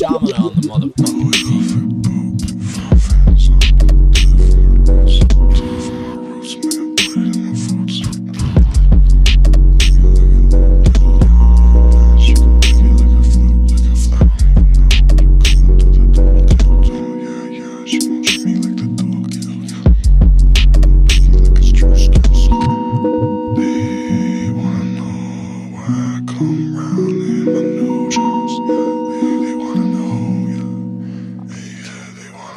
Shyamalan on the motherfucking beat.